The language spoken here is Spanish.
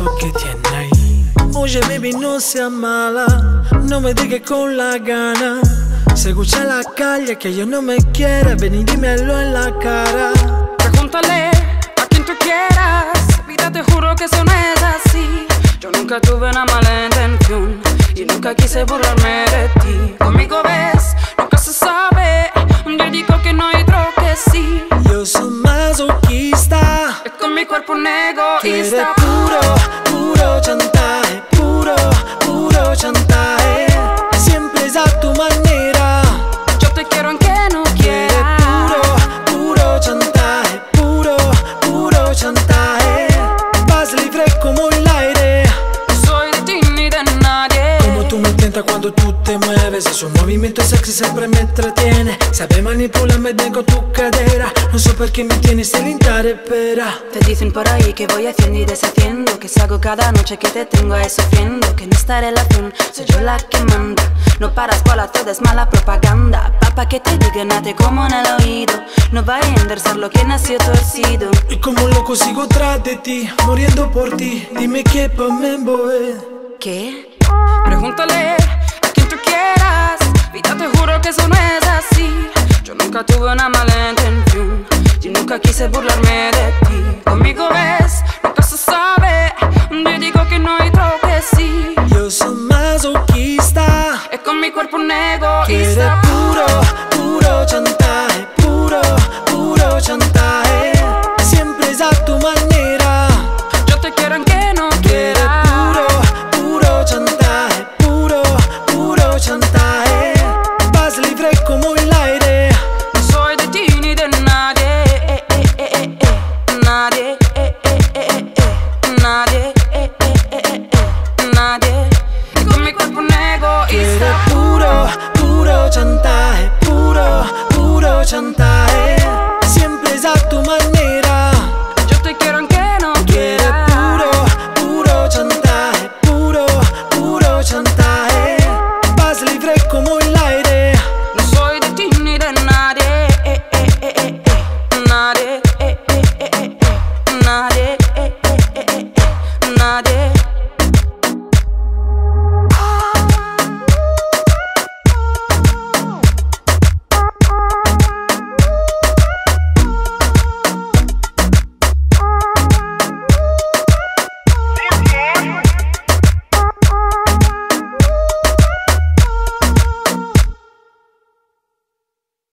eso que tiene ahí. Oye, baby, no seas mala, no me digas con la gana. Se escucha en la calle que yo no me quiera, ven y dímelo en la cara. Pregúntale a quien tú quieras, vida te juro que eso no es así. Yo nunca tuve una mala intención y nunca quise burlarme de ti. Conmigo ves, Es un Tú eres egoísta. puro, puro chantaje, puro, puro chantaje. Siempre es a tu manera. Yo te quiero aunque no Tú eres puro, puro chantaje, puro, puro chantaje. Vas libre como el aire. No soy de ti ni de nadie. Como tú me intentas cuando tú te mueves Esos movimientos sexy siempre me entretiene. Sabe manipularme con tu cadera. No sé por qué me tienes el espera. Te dicen por ahí que voy haciendo y deshaciendo Que salgo cada noche que te tengo ahí sufriendo Que en esta relación soy yo la que manda. No paras por hacer es mala propaganda. Papá que te diga nada como en el oído. No vaya a enderezar lo que nació torcido. Y como loco sigo tras de ti Muriendo por ti. Dime qué pa' me voy ¿Qué? Pregúntale Vida, te juro que eso no es así. Yo nunca tuve una mala intención. Yo nunca quise burlarme de ti. Conmigo es, nunca se sabe. Yo digo que no y creo que sí. Yo soy masoquista. Es con mi cuerpo un egoísta. Puro, puro chantaje.